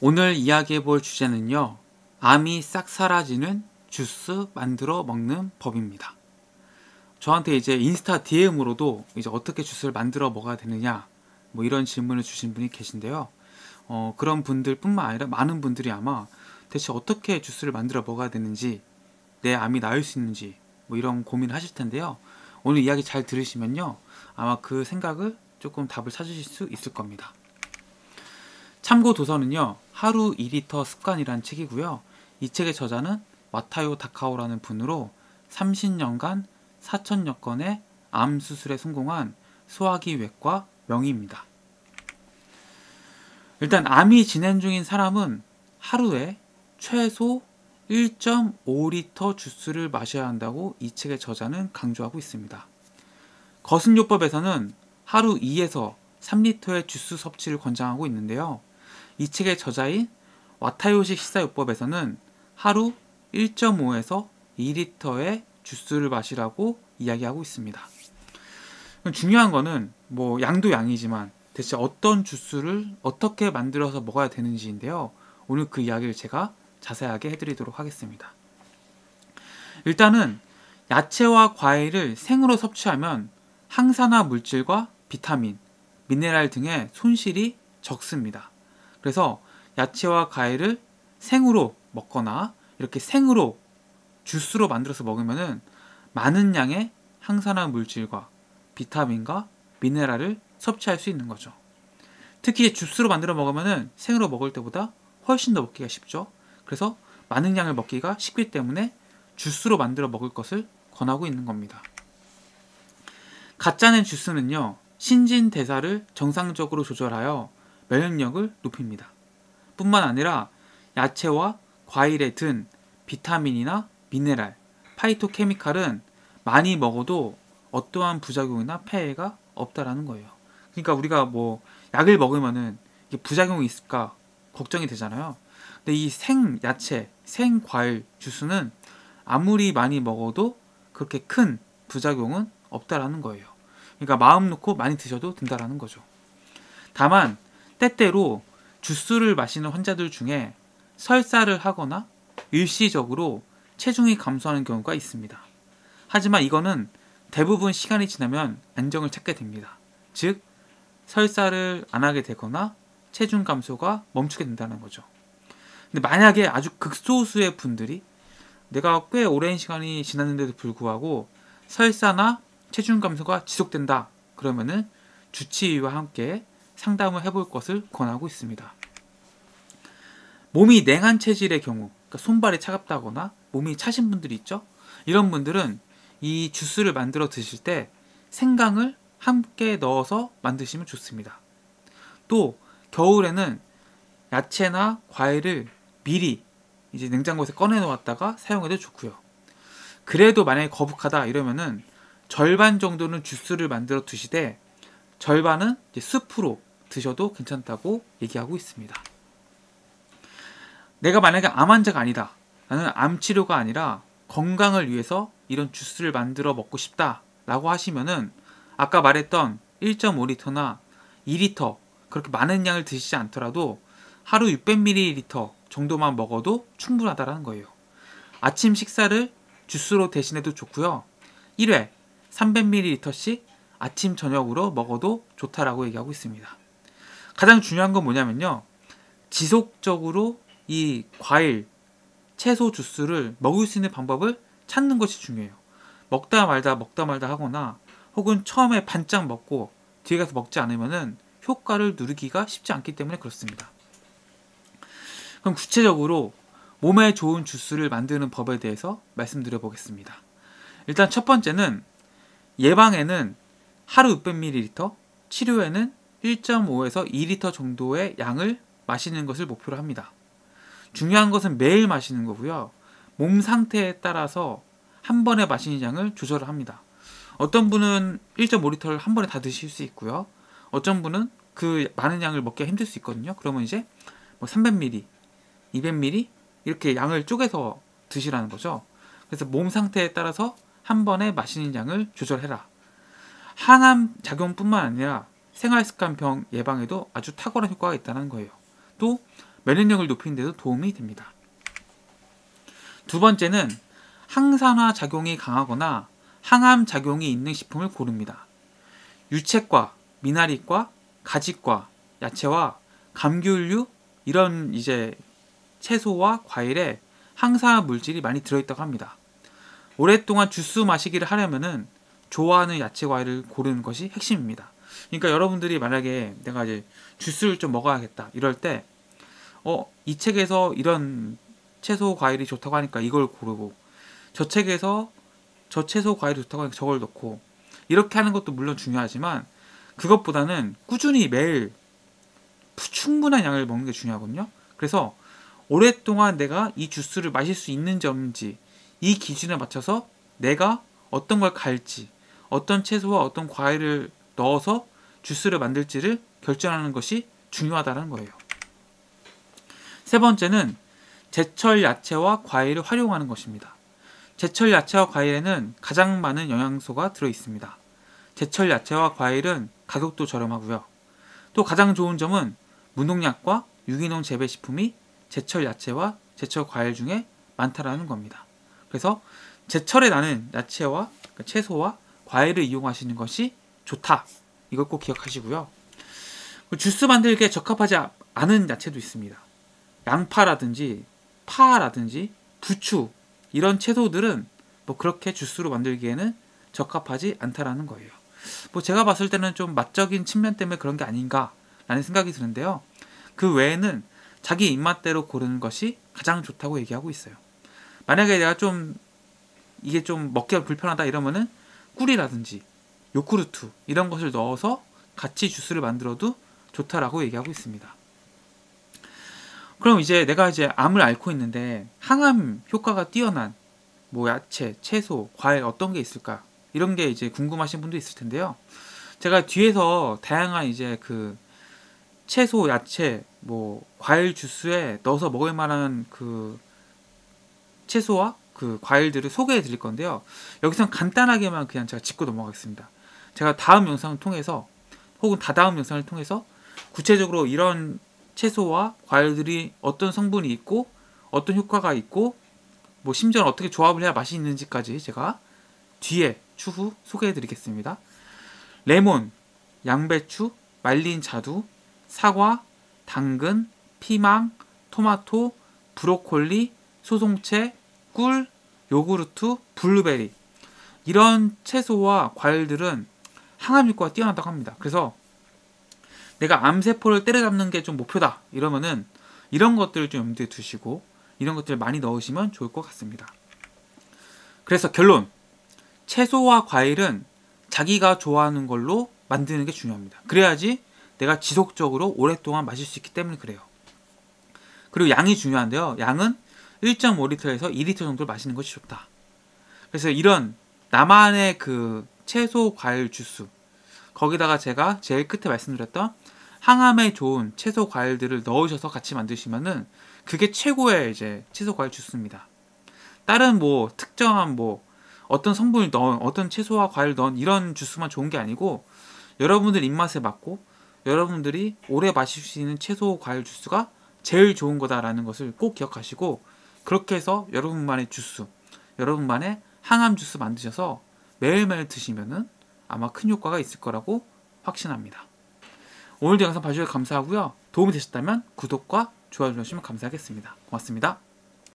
오늘 이야기해 볼 주제는요. 암이 싹 사라지는 주스 만들어 먹는 법입니다. 저한테 이제 인스타 DM으로도 이제 어떻게 주스를 만들어 먹어야 되느냐 뭐 이런 질문을 주신 분이 계신데요. 어, 그런 분들뿐만 아니라 많은 분들이 아마 대체 어떻게 주스를 만들어 먹어야 되는지 내 암이 나을 수 있는지 뭐 이런 고민을 하실 텐데요. 오늘 이야기 잘 들으시면요. 아마 그 생각을 조금 답을 찾으실 수 있을 겁니다. 참고 도서는요. 하루 2리터 습관이란 책이고요. 이 책의 저자는 와타요 다카오라는 분으로 30년간 4천여 건의 암 수술에 성공한 소화기 외과 명의입니다. 일단 암이 진행 중인 사람은 하루에 최소 1.5리터 주스를 마셔야 한다고 이 책의 저자는 강조하고 있습니다. 거슴요법에서는 하루 2에서 3리터의 주스 섭취를 권장하고 있는데요. 이 책의 저자인 와타요식 식사요법에서는 하루 1.5에서 2리터의 주스를 마시라고 이야기하고 있습니다. 중요한 거는 뭐 양도 양이지만 대체 어떤 주스를 어떻게 만들어서 먹어야 되는지인데요. 오늘 그 이야기를 제가 자세하게 해드리도록 하겠습니다. 일단은 야채와 과일을 생으로 섭취하면 항산화 물질과 비타민, 미네랄 등의 손실이 적습니다. 그래서 야채와 과일을 생으로 먹거나 이렇게 생으로 주스로 만들어서 먹으면 많은 양의 항산화 물질과 비타민과 미네랄을 섭취할 수 있는 거죠. 특히 주스로 만들어 먹으면 생으로 먹을 때보다 훨씬 더 먹기가 쉽죠. 그래서 많은 양을 먹기가 쉽기 때문에 주스로 만들어 먹을 것을 권하고 있는 겁니다. 가짜낸 주스는요, 신진 대사를 정상적으로 조절하여 면역력을 높입니다. 뿐만 아니라 야채와 과일에 든 비타민이나 미네랄, 파이토케미칼은 많이 먹어도 어떠한 부작용이나 폐해가 없다라는 거예요. 그러니까 우리가 뭐 약을 먹으면은 부작용이 있을까 걱정이 되잖아요. 근데 이 생 야채, 생 과일 주스는 아무리 많이 먹어도 그렇게 큰 부작용은 없다라는 거예요. 그러니까 마음 놓고 많이 드셔도 된다라는 거죠. 다만 때때로 주스를 마시는 환자들 중에 설사를 하거나 일시적으로 체중이 감소하는 경우가 있습니다. 하지만 이거는 대부분 시간이 지나면 안정을 찾게 됩니다. 즉, 설사를 안 하게 되거나 체중 감소가 멈추게 된다는 거죠. 근데 만약에 아주 극소수의 분들이 내가 꽤 오랜 시간이 지났는데도 불구하고 설사나 체중 감소가 지속된다. 그러면은 주치의와 함께 상담을 해볼 것을 권하고 있습니다. 몸이 냉한 체질의 경우, 그러니까 손발이 차갑다거나 몸이 차신 분들이 있죠. 이런 분들은 이 주스를 만들어 드실 때 생강을 함께 넣어서 만드시면 좋습니다. 또 겨울에는 야채나 과일을 미리 이제 냉장고에서 꺼내 놓았다가 사용해도 좋고요. 그래도 만약에 거북하다 이러면은 절반 정도는 주스를 만들어 드시되 절반은 스프로 드셔도 괜찮다고 얘기하고 있습니다. 내가 만약에 암 환자가 아니다. 나는 암 치료가 아니라 건강을 위해서 이런 주스를 만들어 먹고 싶다 라고 하시면은 아까 말했던 1.5리터나 2리터 그렇게 많은 양을 드시지 않더라도 하루 600ml 정도만 먹어도 충분하다라는 거예요. 아침 식사를 주스로 대신해도 좋고요. 1회 300ml씩 아침 저녁으로 먹어도 좋다라고 얘기하고 있습니다. 가장 중요한 건 뭐냐면요. 지속적으로 이 과일, 채소 주스를 먹을 수 있는 방법을 찾는 것이 중요해요. 먹다 말다 먹다 말다 하거나 혹은 처음에 반짝 먹고 뒤에 가서 먹지 않으면은 효과를 누리기가 쉽지 않기 때문에 그렇습니다. 그럼 구체적으로 몸에 좋은 주스를 만드는 법에 대해서 말씀드려 보겠습니다. 일단 첫 번째는 예방에는 하루 600ml, 치료에는 1.5에서 2리터 정도의 양을 마시는 것을 목표로 합니다. 중요한 것은 매일 마시는 거고요. 몸 상태에 따라서 한 번에 마시는 양을 조절을 합니다. 어떤 분은 1.5리터를 한 번에 다 드실 수 있고요. 어떤 분은 그 많은 양을 먹기가 힘들 수 있거든요. 그러면 이제 뭐 300ml, 200ml 이렇게 양을 쪼개서 드시라는 거죠. 그래서 몸 상태에 따라서 한 번에 마시는 양을 조절해라. 항암 작용뿐만 아니라 생활습관 병 예방에도 아주 탁월한 효과가 있다는 거예요. 또 면역력을 높이는 데도 도움이 됩니다. 두 번째는 항산화 작용이 강하거나 항암 작용이 있는 식품을 고릅니다. 유채과, 미나리과, 가지과, 야채와 감귤류 이런 이제 채소와 과일에 항산화 물질이 많이 들어있다고 합니다. 오랫동안 주스 마시기를 하려면은 좋아하는 야채 과일을 고르는 것이 핵심입니다. 그러니까 여러분들이 만약에 내가 이제 주스를 좀 먹어야겠다 이럴 때 어, 이 책에서 이런 채소 과일이 좋다고 하니까 이걸 고르고 저 책에서 저 채소 과일이 좋다고 하니까 저걸 넣고 이렇게 하는 것도 물론 중요하지만 그것보다는 꾸준히 매일 충분한 양을 먹는 게 중요하거든요. 그래서 오랫동안 내가 이 주스를 마실 수 있는지 없는지 이 기준에 맞춰서 내가 어떤 걸 갈지 어떤 채소와 어떤 과일을 넣어서 주스를 만들지를 결정하는 것이 중요하다는 거예요. 세 번째는 제철 야채와 과일을 활용하는 것입니다. 제철 야채와 과일에는 가장 많은 영양소가 들어 있습니다. 제철 야채와 과일은 가격도 저렴하고요. 또 가장 좋은 점은 무농약과 유기농 재배 식품이 제철 야채와 제철 과일 중에 많다라는 겁니다. 그래서 제철에 나는 야채와 그러니까 채소와 과일을 이용하시는 것이 좋다. 이걸 꼭 기억하시고요. 주스 만들기에 적합하지 않은 야채도 있습니다. 양파라든지 파라든지 부추 이런 채소들은 뭐 그렇게 주스로 만들기에는 적합하지 않다라는 거예요. 뭐 제가 봤을 때는 좀 맛적인 측면 때문에 그런 게 아닌가라는 생각이 드는데요. 그 외에는 자기 입맛대로 고르는 것이 가장 좋다고 얘기하고 있어요. 만약에 내가 좀 이게 좀 먹기가 불편하다 이러면은 꿀이라든지 요구르트 이런 것을 넣어서 같이 주스를 만들어도 좋다라고 얘기하고 있습니다. 그럼 이제 내가 이제 암을 앓고 있는데 항암 효과가 뛰어난 뭐 야채, 채소, 과일 어떤 게 있을까? 이런 게 이제 궁금하신 분도 있을 텐데요. 제가 뒤에서 다양한 이제 그 채소, 야채, 뭐 과일 주스에 넣어서 먹을 만한 그 채소와 그 과일들을 소개해 드릴 건데요. 여기서 간단하게만 그냥 제가 짚고 넘어가겠습니다. 제가 다음 영상을 통해서 혹은 다다음 영상을 통해서 구체적으로 이런 채소와 과일들이 어떤 성분이 있고 어떤 효과가 있고 뭐 심지어 어떻게 조합을 해야 맛이 있는지까지 제가 뒤에 추후 소개해 드리겠습니다. 레몬, 양배추, 말린 자두, 사과, 당근, 피망, 토마토, 브로콜리, 소송채, 꿀, 요구르트, 블루베리 이런 채소와 과일들은 항암 효과가 뛰어나다고 합니다. 그래서 내가 암세포를 때려잡는 게 좀 목표다 이러면은 이런 것들을 좀 염두에 두시고 이런 것들을 많이 넣으시면 좋을 것 같습니다. 그래서 결론 채소와 과일은 자기가 좋아하는 걸로 만드는 게 중요합니다. 그래야지 내가 지속적으로 오랫동안 마실 수 있기 때문에 그래요. 그리고 양이 중요한데요. 양은 1.5리터에서 2리터 정도를 마시는 것이 좋다. 그래서 이런 나만의 그 채소 과일 주스 거기다가 제가 제일 끝에 말씀드렸던 항암에 좋은 채소 과일들을 넣으셔서 같이 만드시면은 그게 최고의 이제 채소 과일 주스입니다. 다른 뭐 특정한 뭐 어떤 성분을 넣은 어떤 채소와 과일 넣은 이런 주스만 좋은 게 아니고 여러분들 입맛에 맞고 여러분들이 오래 마실 수 있는 채소 과일 주스가 제일 좋은 거다라는 것을 꼭 기억하시고 그렇게 해서 여러분만의 주스, 여러분만의 항암 주스 만드셔서 매일매일 드시면은 아마 큰 효과가 있을 거라고 확신합니다. 오늘도 영상 봐주셔서 감사하고요. 도움이 되셨다면 구독과 좋아요 눌러주시면 감사하겠습니다. 고맙습니다.